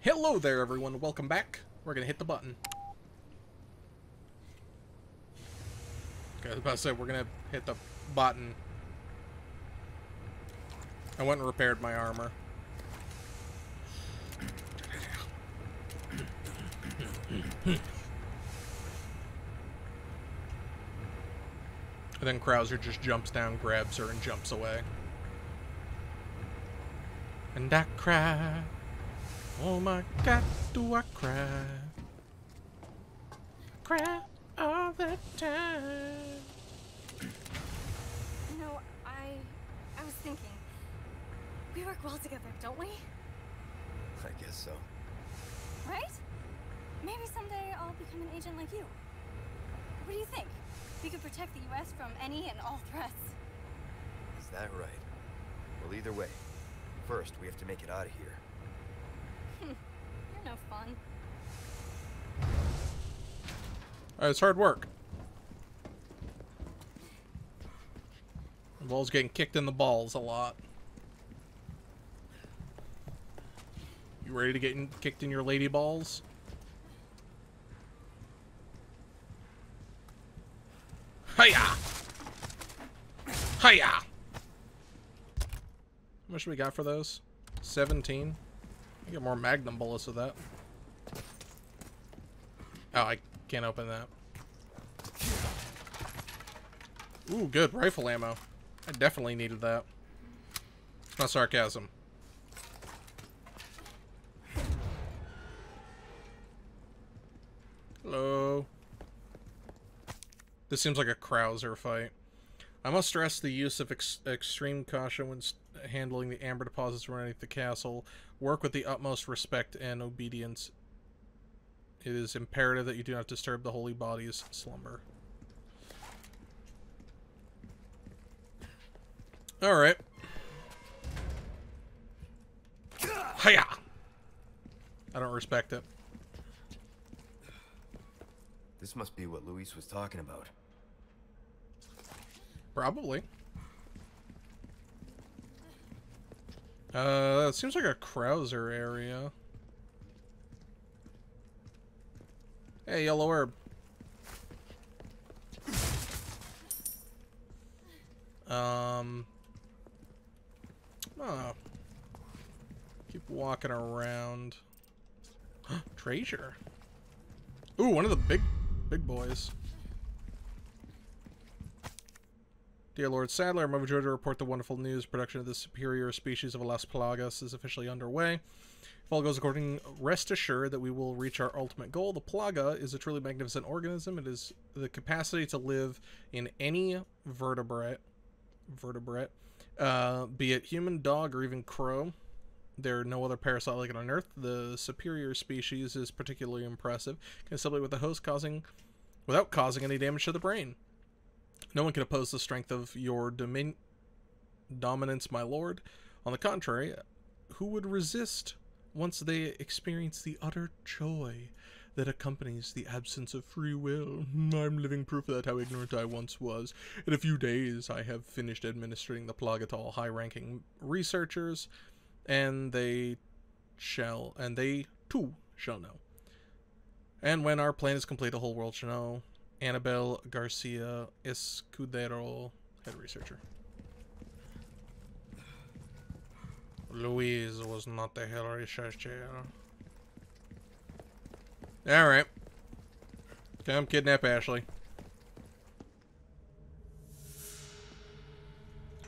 Hello there, everyone. Welcome back. We're gonna hit the button. Okay, I was about to say we're gonna hit the button. I went and repaired my armor. And then Krauser just jumps down, grabs her, and jumps away. And I cry. Oh my god, do I cry? Cry all the time. You know, I I was thinking. We work well together, don't we? I guess so. Right? Maybe someday I'll become an agent like you. What do you think? We could protect the US from any and all threats. Is that right? Well, either way. First, we have to make it out of here. You're no fun. Uh, it's hard work. Involves getting kicked in the balls a lot. You ready to get in, kicked in your lady balls? Hiya! Hiya! How much we got for those? 17? Get more magnum bullets with that. Oh, I can't open that. Ooh, good. Rifle ammo. I definitely needed that. It's not sarcasm. Hello. This seems like a Krauser fight. I must stress the use of ex extreme caution when handling the amber deposits underneath the castle. Work with the utmost respect and obedience. It is imperative that you do not disturb the holy body's slumber. Alright. Hiya! I don't respect it. This must be what Luis was talking about. Probably. Uh, it seems like a Krauser area. Hey, yellow herb. Um. Oh. Keep walking around. Treasure. Ooh, one of the big, big boys. Dear Lord Saddler, I'm overjoyed to report the wonderful news. Production of the superior species of Las Plagas is officially underway. If all goes according, rest assured that we will reach our ultimate goal. The Plaga is a truly magnificent organism. It is the capacity to live in any vertebrate, vertebrate, uh, be it human, dog, or even crow. There are no other parasite like it on Earth. The superior species is particularly impressive, can assimilate with the host, causing, without causing any damage to the brain. No one can oppose the strength of your domin- dominance, my lord. On the contrary, who would resist once they experience the utter joy that accompanies the absence of free will? I'm living proof of that how ignorant I once was. In a few days, I have finished administering the plaga to all high-ranking researchers, and they shall, and they too shall know. And when our plan is complete, the whole world shall know. Annabelle Garcia Escudero, head researcher. Luis was not the head researcher. Alright. Come kidnap Ashley.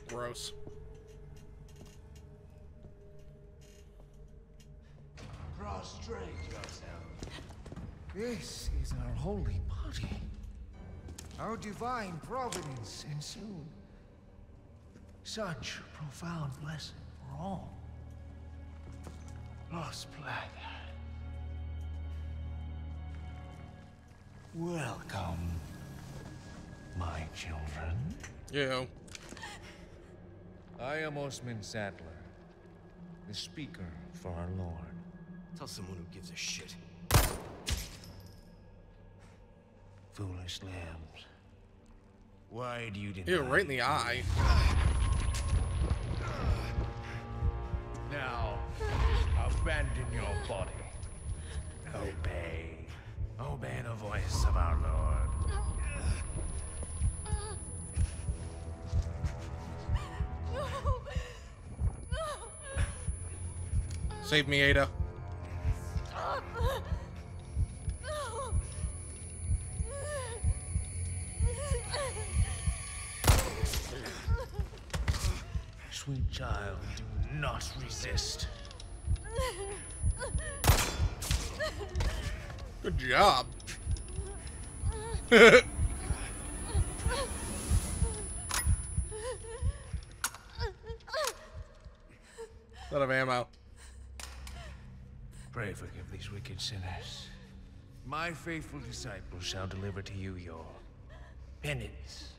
Gross. Prostrate yourself. This is our holy body. Our divine providence and soon. Such a profound blessing for all. Los Plaga. Welcome, my children. Yeah. I am Osmund Saddler, the speaker for our Lord. Tell someone who gives a shit. Foolish lambs. Why do you deny Ew, right in the eye. Now, abandon your body. Obey. Obey the voice of our Lord. Save me, Ada. Sweet child, do not resist. Good job. Out of ammo. Pray forgive these wicked sinners. My faithful disciples shall deliver to you your penance.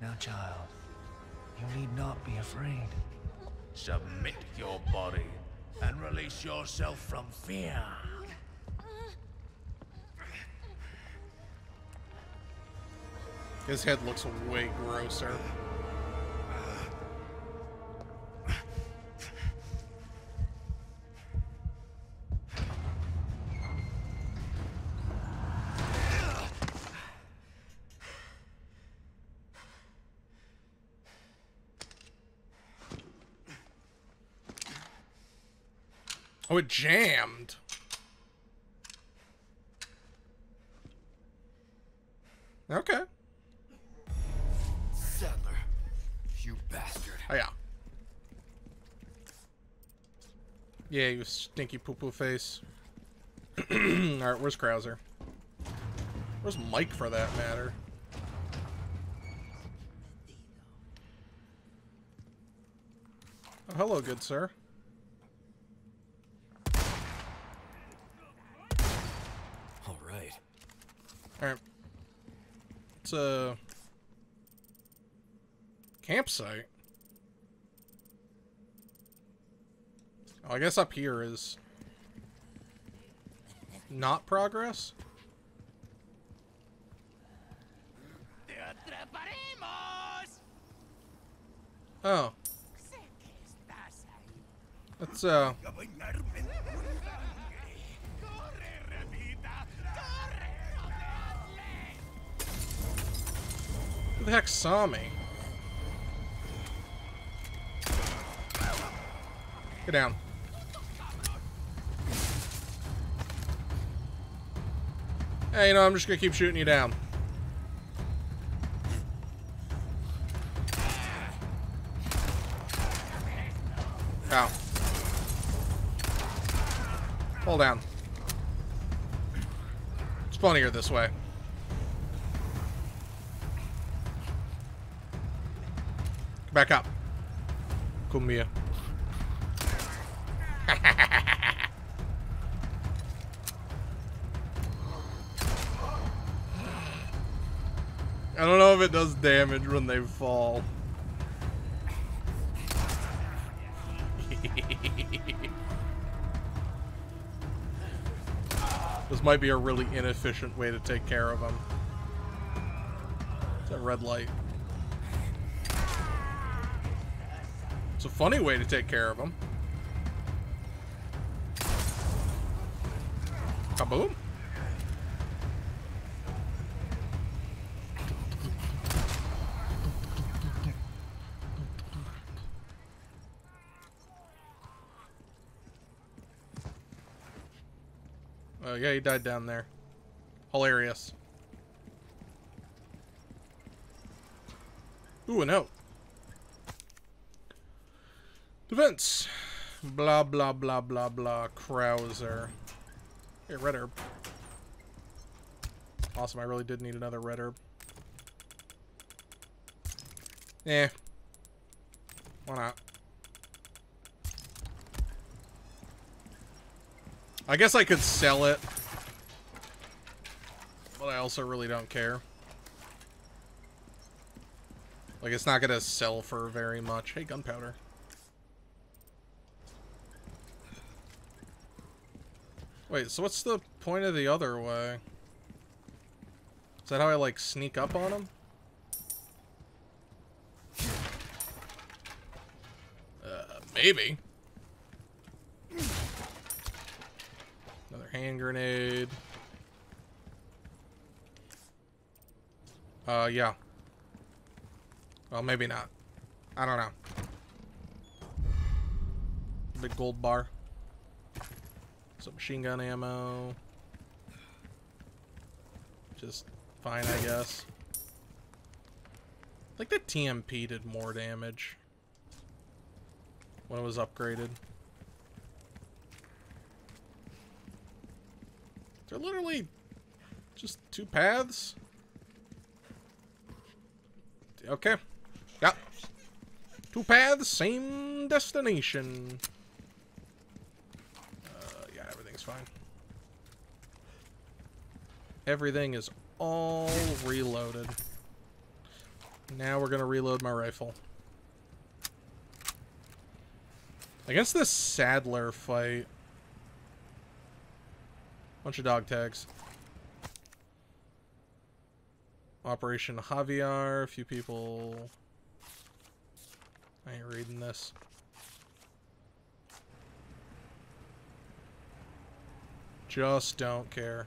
Now, child, you need not be afraid. Submit your body and release yourself from fear. His head looks way grosser. Oh, it jammed. Okay. Saddler, you bastard. Oh, yeah. Yeah, you stinky poo poo face. Alright, where's Krauser? Where's Mike for that matter? Oh, hello, good sir. All right. Alright. It's a campsite. Oh, I guess up here is not progress. Oh. That's uh the heck saw me? Get down. Hey, you know, I'm just gonna keep shooting you down. Ow. Fall down. It's funnier this way. Back up. Come here. I don't know if it does damage when they fall. this might be a really inefficient way to take care of them. It's a red light. It's a funny way to take care of them. Kaboom. Oh, yeah, he died down there. Hilarious. Ooh, a note. Defense. Blah, blah, blah, blah, blah. Krauser. Hey, red herb. Awesome, I really did need another red herb. Eh. Why not? I guess I could sell it. But I also really don't care. Like, it's not gonna sell for very much. Hey, gunpowder. Wait, so what's the point of the other way? Is that how I, like, sneak up on him? Uh, maybe. Another hand grenade. Uh, yeah. Well, maybe not. I don't know. Big gold bar. Some machine gun ammo. Just fine, I guess. Like the TMP did more damage when it was upgraded. They're literally just two paths. Okay. Yeah. Two paths, same destination. Uh, yeah, everything's fine. Everything is all reloaded. Now we're gonna reload my rifle. Against this Saddler fight. Bunch of dog tags. Operation Javier, a few people. I ain't reading this. Just don't care.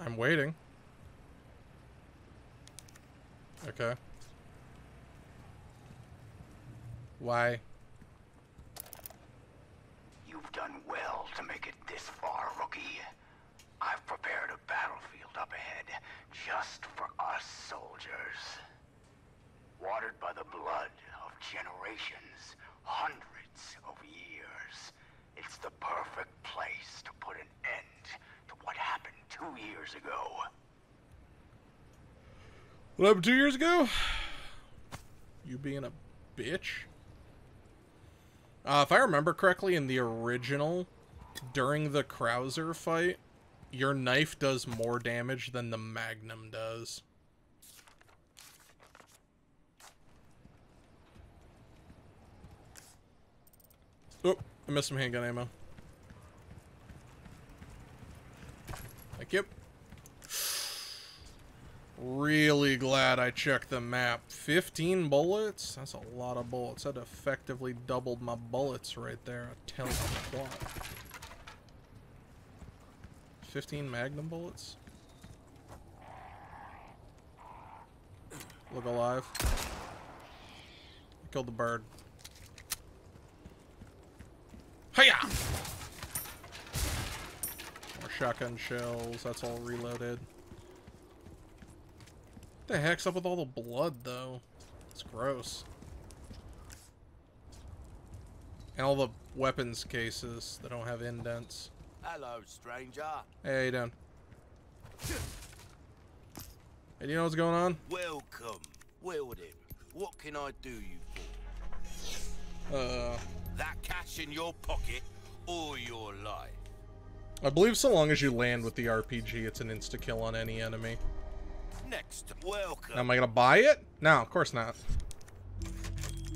I'm waiting. Okay. Why? You've done well to make it this far, rookie. I've prepared a battlefield up ahead just for us soldiers. Watered by the blood of generations, hundreds of years. It's the perfect place to put an end to what happened two years ago. What happened two years ago? You being a bitch? Uh, if I remember correctly, in the original, during the Krauser fight, your knife does more damage than the Magnum does. Oh, I missed some handgun ammo. Thank you. Really glad I checked the map. 15 bullets? That's a lot of bullets. That effectively doubled my bullets right there. I tell you what. 15 magnum bullets? Look alive. I killed the bird. Hiya! Shotgun shells. That's all reloaded. What the heck's up with all the blood, though? It's gross. And all the weapons cases that don't have indents. Hello, stranger. Hey, doing? Hey, do you know what's going on? Welcome. Wilden. What can I do you for? Uh, That cash in your pocket or your life? I believe so long as you land with the RPG, it's an insta-kill on any enemy. Next, welcome. Now, am I gonna buy it? No, of course not.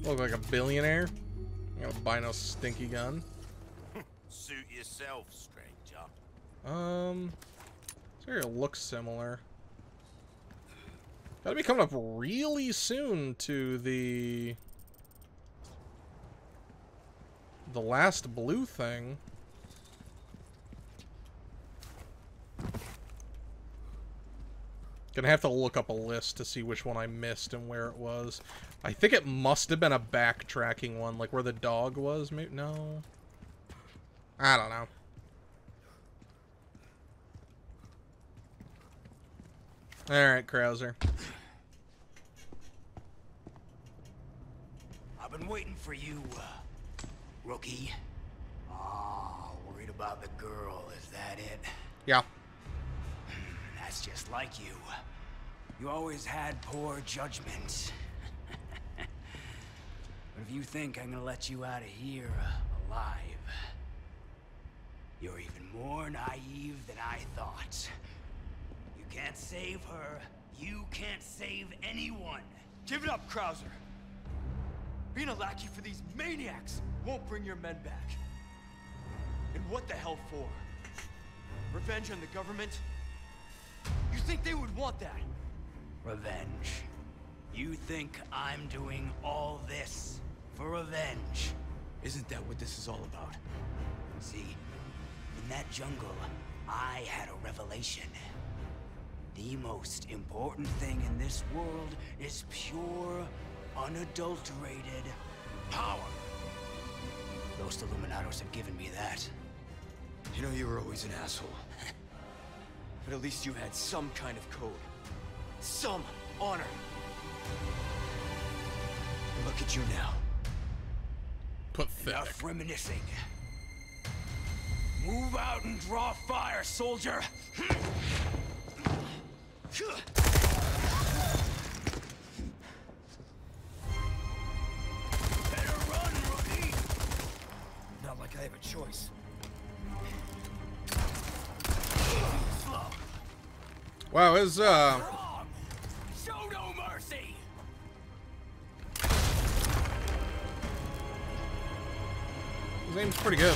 Look like a billionaire. I'm gonna buy no stinky gun. Suit yourself, stranger. Um, this area looks similar. Gotta be coming up really soon to the the last blue thing. Gonna have to look up a list to see which one I missed and where it was. I think it must have been a backtracking one, like where the dog was. Maybe no. I don't know. Alright, Krauser. I've been waiting for you, uh, rookie. Oh, worried about the girl, is that it? Yeah. That's just like you. You always had poor judgment. but if you think I'm gonna let you out of here uh, alive, you're even more naive than I thought. You can't save her. You can't save anyone. Give it up, Krauser. Being a lackey for these maniacs won't bring your men back. And what the hell for? Revenge on the government? You think they would want that? Revenge. You think I'm doing all this for revenge? Isn't that what this is all about? See, in that jungle, I had a revelation. The most important thing in this world is pure, unadulterated power. Those Illuminados have given me that. You know you were always an asshole. But at least you had some kind of code. Some honor. Look at you now. Pathetic. Enough reminiscing. Move out and draw fire, soldier! Wow, his uh, Show no mercy! his aim's pretty good.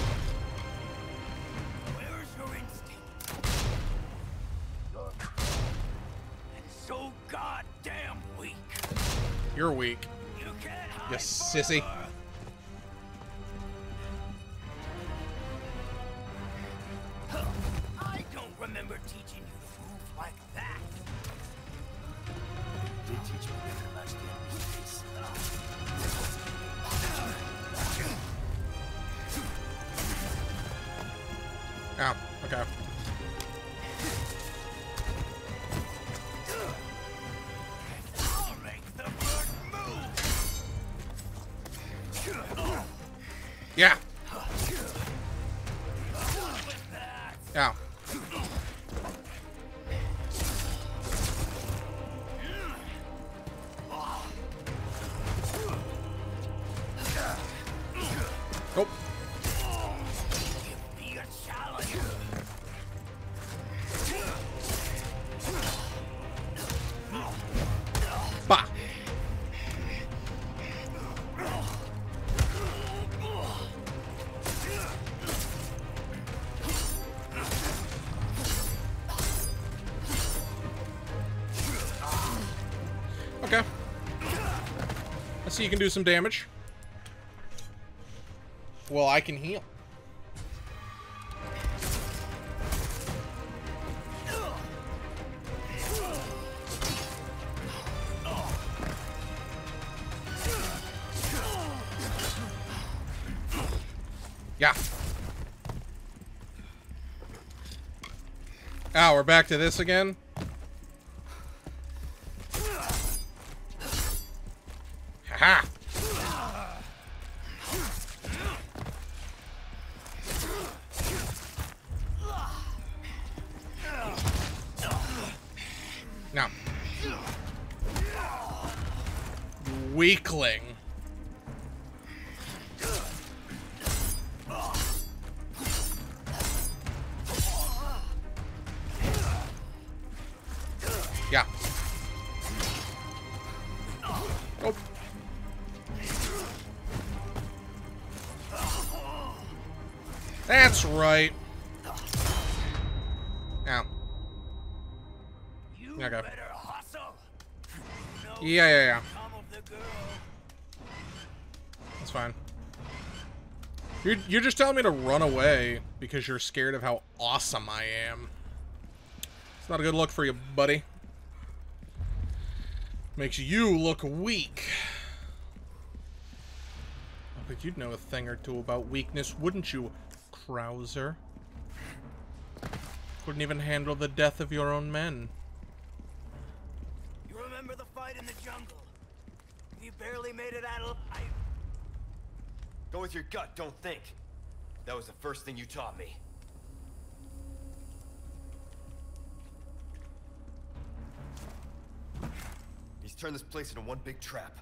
Where's your instinct? And so goddamn weak. You're weak. You can't hide You sissy. Challenge. Bah. Okay. I see you can do some damage. Well, I can heal. Yeah. Ah, we're back to this again. That's right. Ow. You Okay. better hustle. No Yeah, yeah, yeah. come of the girl. That's fine. You're, you're just telling me to run away because you're scared of how awesome I am. It's not a good look for you, buddy. Makes you look weak. I bet you'd know a thing or two about weakness, wouldn't you, Krauser? Couldn't even handle the death of your own men. You remember the fight in the jungle? You barely made it out alive. Go with your gut, don't think. That was the first thing you taught me. He's turned this place into one big trap.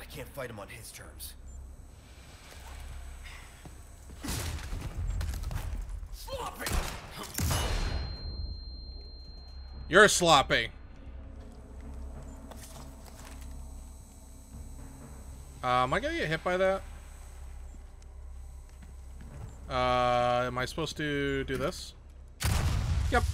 I can't fight him on his terms. Sloppy! You're sloppy. Uh, am I gonna get hit by that? Uh, am I supposed to do this? Yep.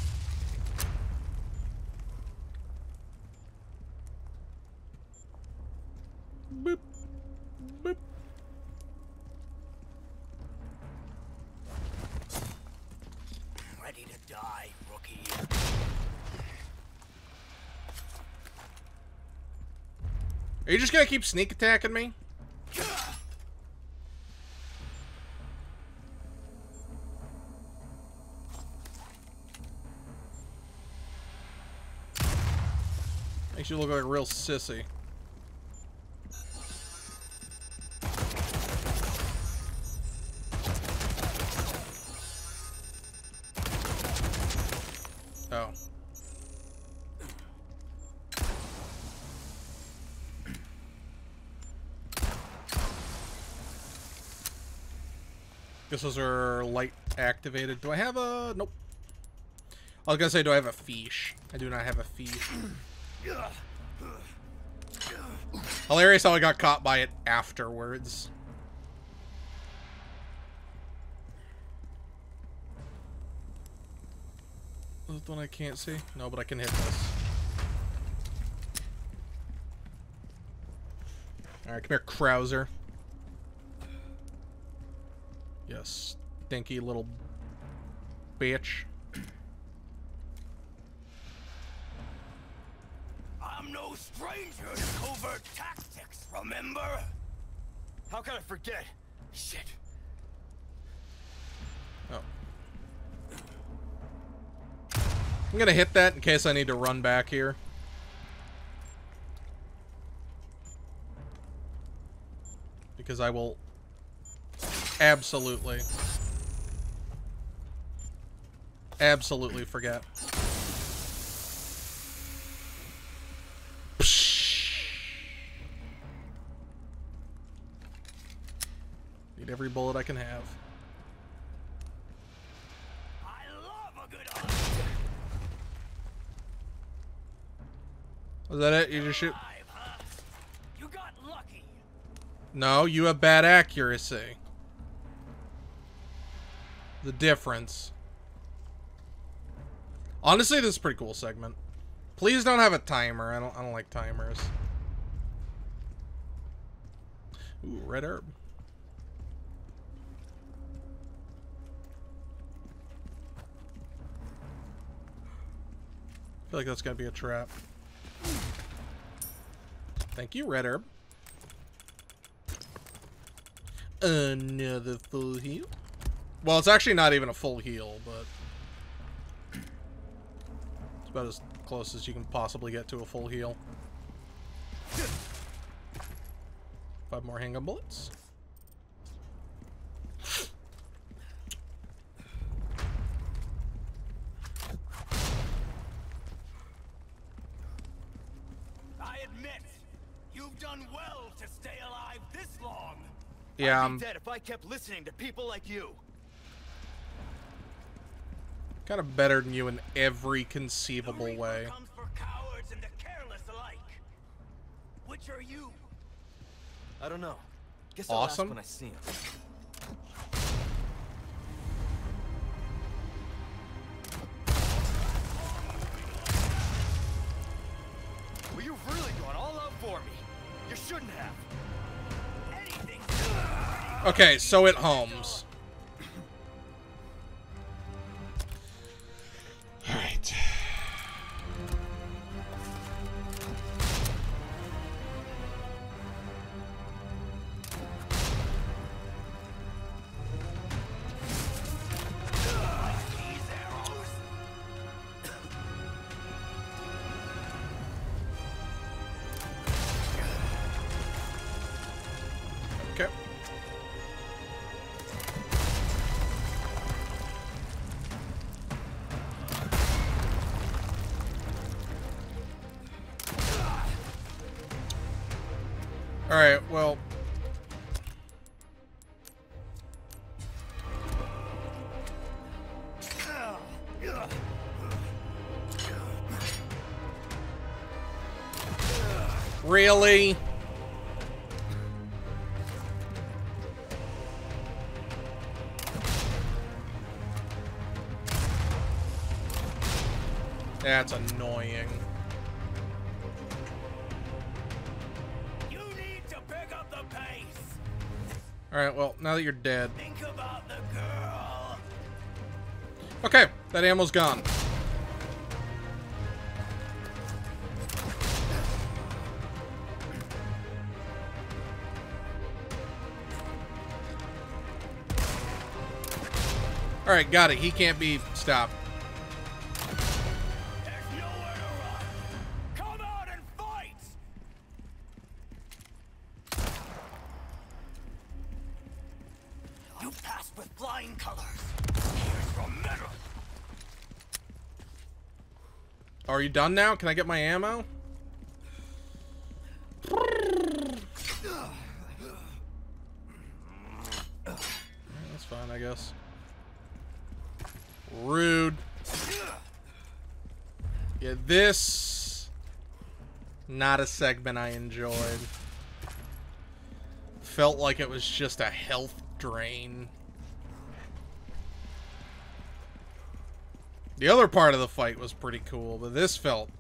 Are you just gonna keep sneak attacking me? Makes you look like a real sissy. Those are light activated. Do I have a... Nope. I was gonna say, do I have a fish? I do not have a fish. Hilarious how I got caught by it afterwards. Is the one I can't see? No, but I can hit this. Alright, come here, Krauser. Yes, stinky little bitch. I'm no stranger to covert tactics, remember? How can I forget? Shit. Oh. I'm gonna hit that in case I need to run back here. Because I will absolutely, absolutely forget. Need every bullet I can have. I love a good. Was that it? You just shoot? Live, huh? You got lucky. No, you have bad accuracy. The difference. Honestly, this is pretty cool segment. Please don't have a timer. I don't I don't like timers. Ooh, red herb. I feel like that's gotta be a trap. Thank you, red herb. Another full heal. Well, it's actually not even a full heal, but it's about as close as you can possibly get to a full heal. Five more handgun bullets. I admit, you've done well to stay alive this long. Yeah, I'd I'm be um, dead if I kept listening to people like you. Kind of better than you in every conceivable way. comes for cowards and the careless alike. Which are you? I don't know. Guess I'll Awesome. ask when I see him. Well, you've really gone all out for me. You shouldn't have. Anything. Okay, so it homes. Really? That's annoying. You need to pick up the pace. Alright, well, now that you're dead. Think about the girl. Okay, that ammo's gone. Alright, got it. He can't be stopped. Are you done now? Can I get my ammo? That's fine, I guess. Rude. Yeah, this... Not a segment I enjoyed. Felt like it was just a health drain. The other part of the fight was pretty cool, but this felt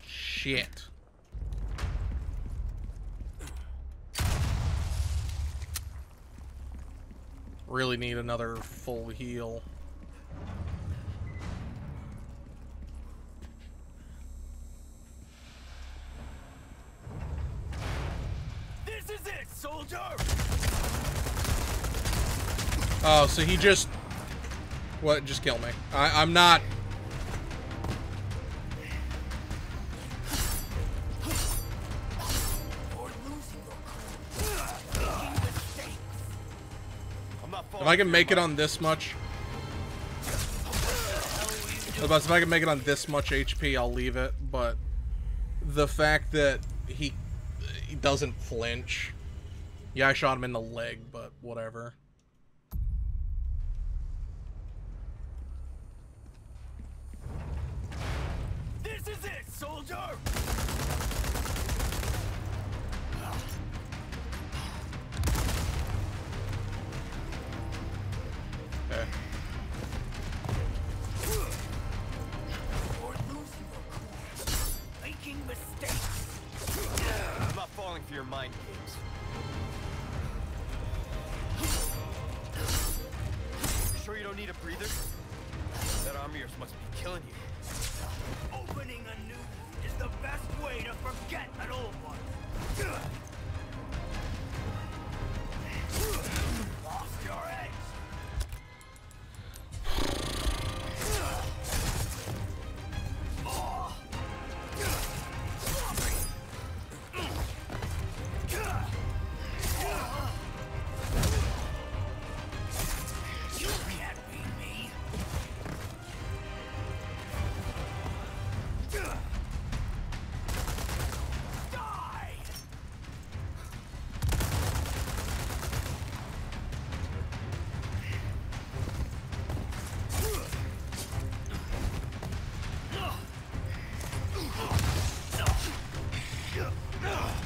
shit. Really need another full heal. This is it, soldier. Oh, so he just what? Just kill me. I, I'm not... If I can make it on this much... If I can make it on this much HP, I'll leave it, but... The fact that he, he doesn't flinch... Yeah, I shot him in the leg, but whatever. soldier!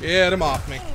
Get him off me.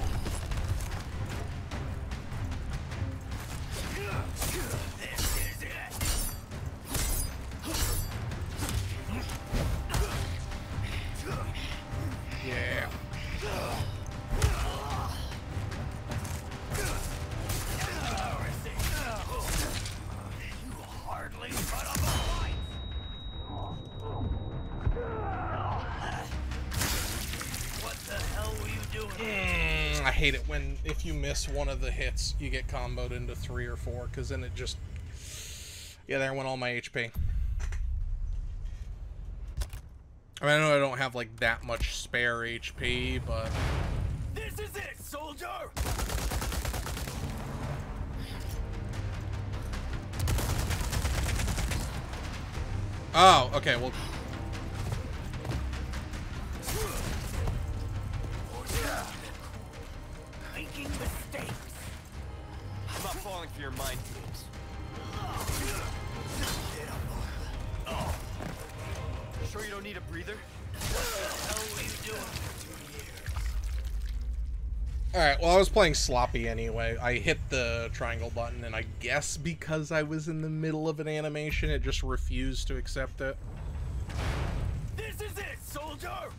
Miss one of the hits, you get comboed into three or four, because then it just... Yeah, there went all my HP. I mean, I know I don't have, like, that much spare HP, but... This is it, soldier! Oh, okay, well... I was playing sloppy anyway. I hit the triangle button, and I guess because I was in the middle of an animation, it just refused to accept it. This is it, soldier!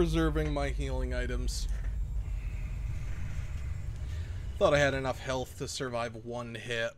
Preserving my healing items. Thought I had enough health to survive one hit.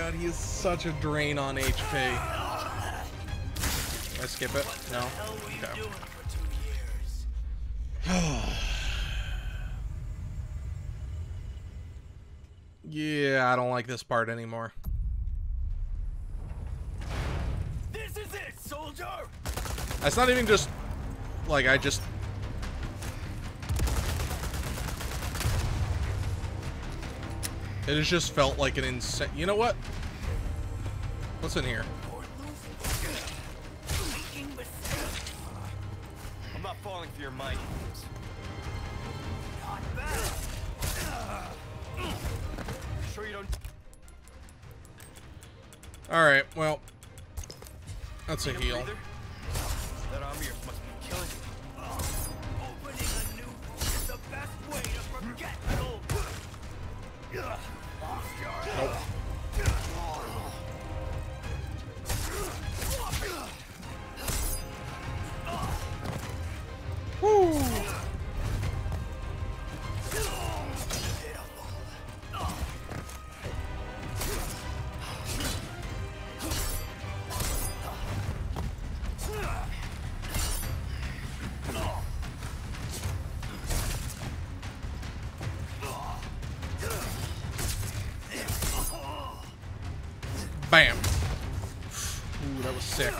God, he is such a drain on HP. I skip it? No? hell were you Okay. doing for two years? Yeah, I don't like this part anymore. This is it, soldier! That's not even just like I just It has just felt like an insane. You know what? What's in here? You're losing. Making mistakes. I'm not falling for your mind games. Not bad. Sure you don't. All right. Well, that's a heal. breather? That was sick.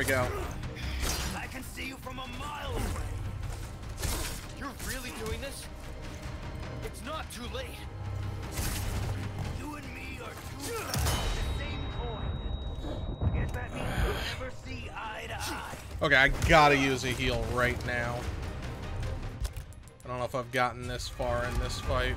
We go. I can see you from a mile away. You're really doing this? It's not too late. You and me are two sides of the same coin. Guess that means we'll never see eye to eye. Okay, I gotta use a heal right now. I don't know if I've gotten this far in this fight.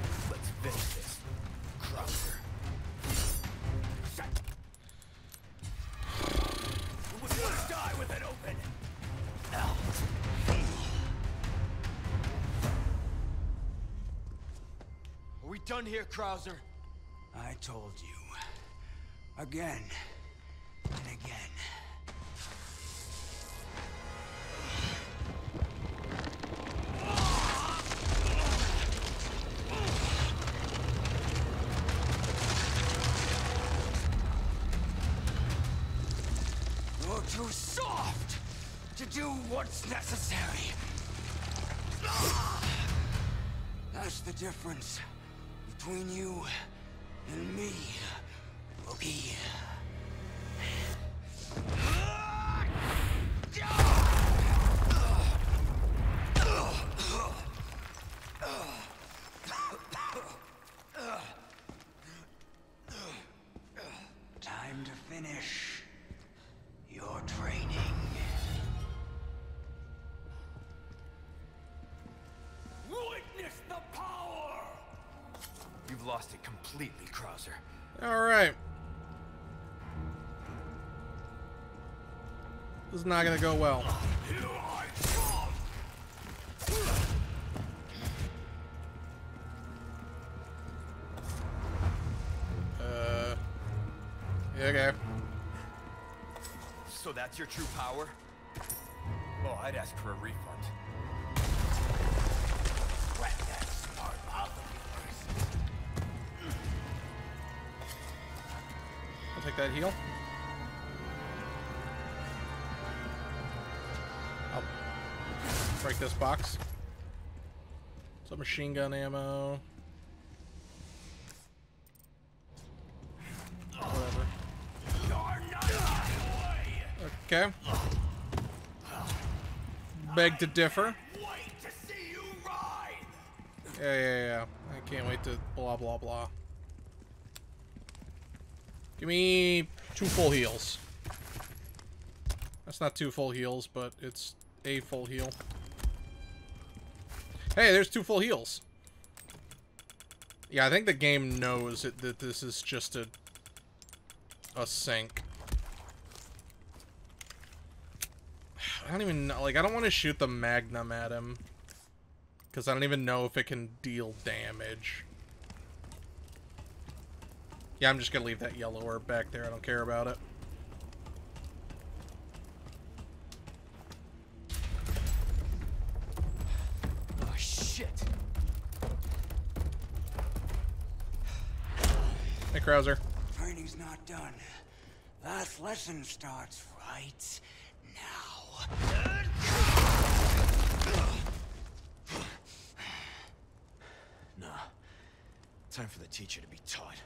Here, Krauser? I told you. Again. And again. You're too soft to do what's necessary. That's the difference between you and me, completely, Krauser. Alright. This is not gonna go well. Here I come! Uh... yeah, Okay. So that's your true power? Oh, I'd ask for a refund. I'll take that heal. I'll oh. break this box. Some machine gun ammo. Whatever. Okay. Beg to differ. Yeah, yeah, yeah. I can't wait to blah, blah, blah. Give me two full heals. That's not two full heals, but it's a full heal. Hey, there's two full heals. Yeah, I think the game knows it, that this is just a a sink. I don't even know, like, I don't want to shoot the Magnum at him. Because I don't even know if it can deal damage. Yeah, I'm just going to leave that yellow orb back there. I don't care about it. Oh, shit. Hey, Krauser. Training's not done. Last lesson starts right now. Nah. Time for the teacher to be taught.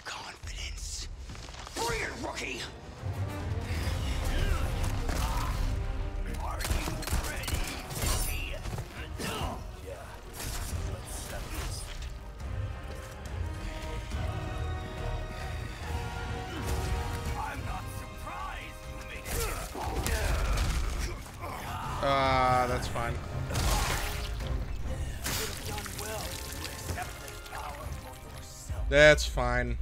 Such confidence. Bring it, rookie! Ah, that's fine. Done well to accept this power for yourself. That's fine.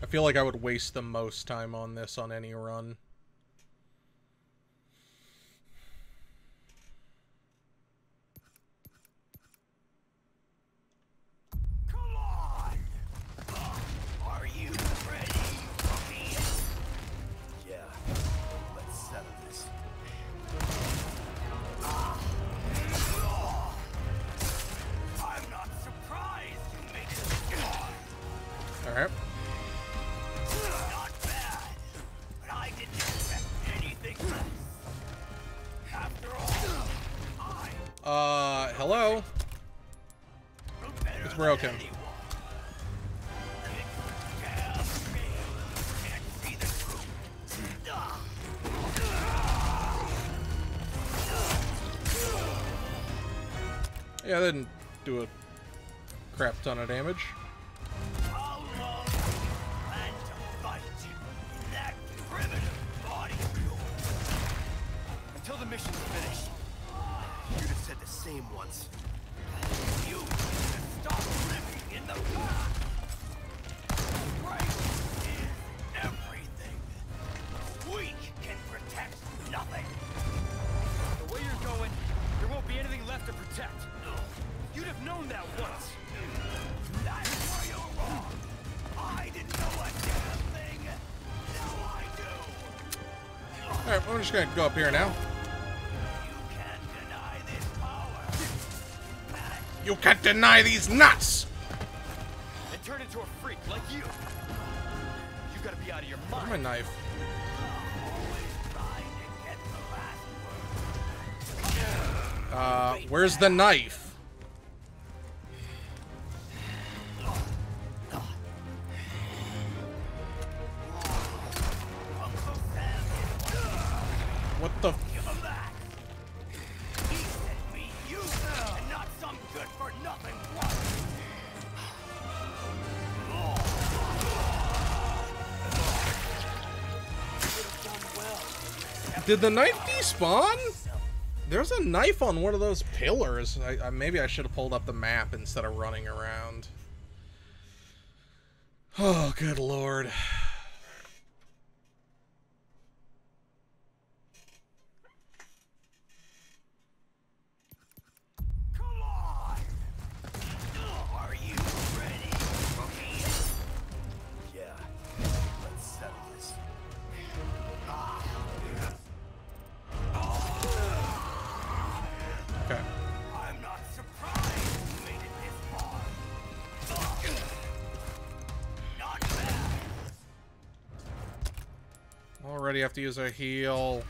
I feel like I would waste the most time on this on any run. Yeah, that didn't do a crap ton of damage. Just gonna go up here now. You can't deny this power. You can't deny these nuts! And turn into a freak like you. You gotta be out of your Where's mind. my knife? Uh, where's the knife? Did the knife despawn? There's a knife on one of those pillars. I, I, maybe I should have pulled up the map instead of running around. Oh, good lord. Have to use a heal.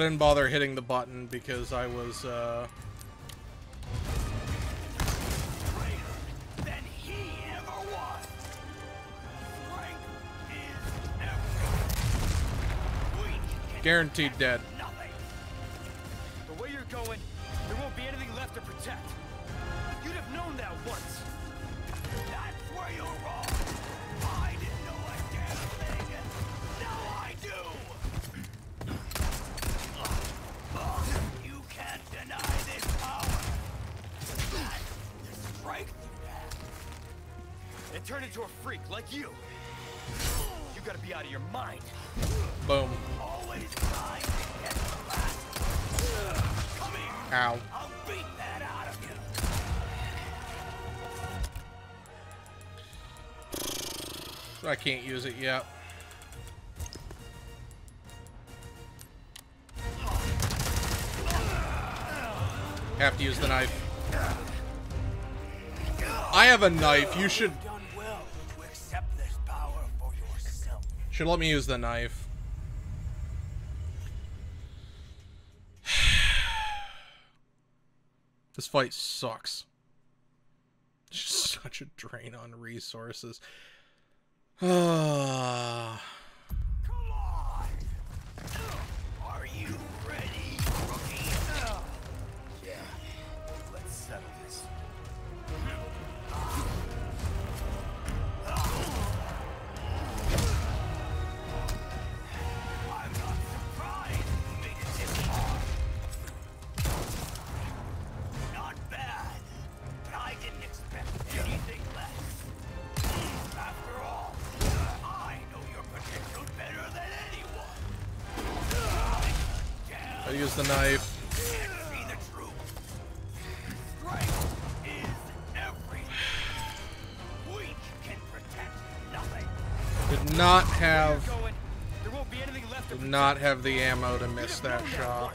I didn't bother hitting the button because I was, uh... Guaranteed dead. The way you're going, there won't be anything left to protect. You'd have known that once. That's where you're wrong. And turn into a freak like you. You gotta be out of your mind. Boom. Always trying to get the last. Come here. Ow. I'll beat that out of you. I can't use it yet. Have to use the knife. I have a knife. You should should let me use the knife. This fight sucks. Just such a drain on resources. Ah. Protect nothing. Did not have did not have the ammo to miss that shot.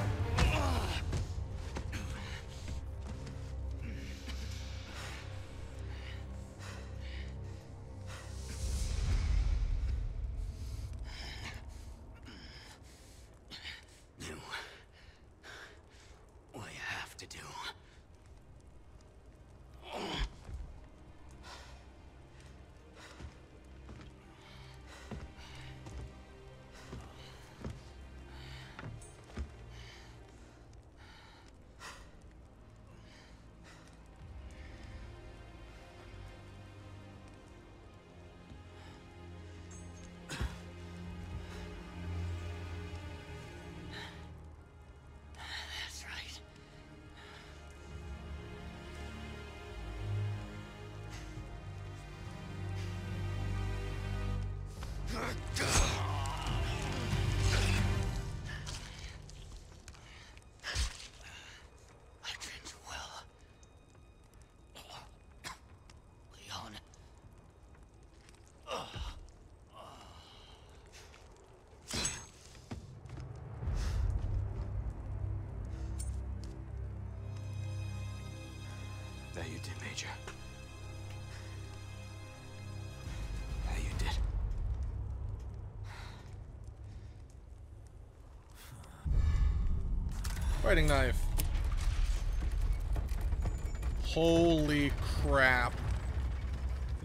That you did, Major. That you did. Fighting knife. Holy crap.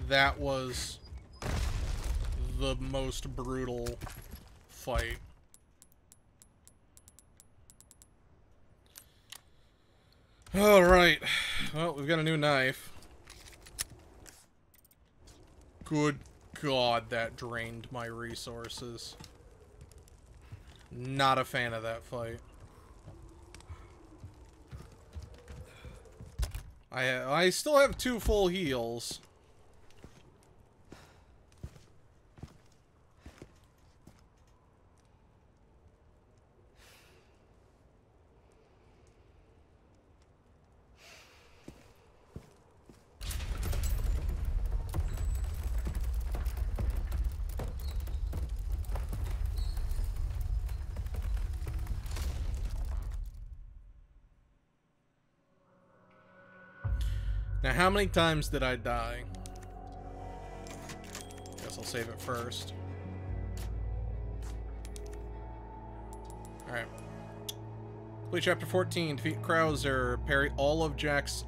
That was the most brutal fight. Alright. Well, we've got a new knife. Good god, that drained my resources. Not a fan of that fight. I I still have two full heals. How many times did I die? Guess I'll save it first. Alright. Complete chapter 14. Defeat Krauser. Parry all of Jack's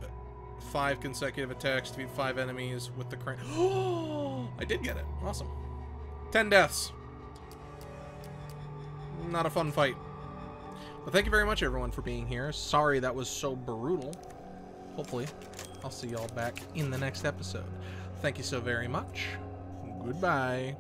five consecutive attacks. Defeat five enemies with the crane. Oh! I did get it. Awesome. Ten deaths. Not a fun fight. But thank you very much, everyone, for being here. Sorry that was so brutal. Hopefully, I'll see y'all back in the next episode. Thank you so very much. Goodbye.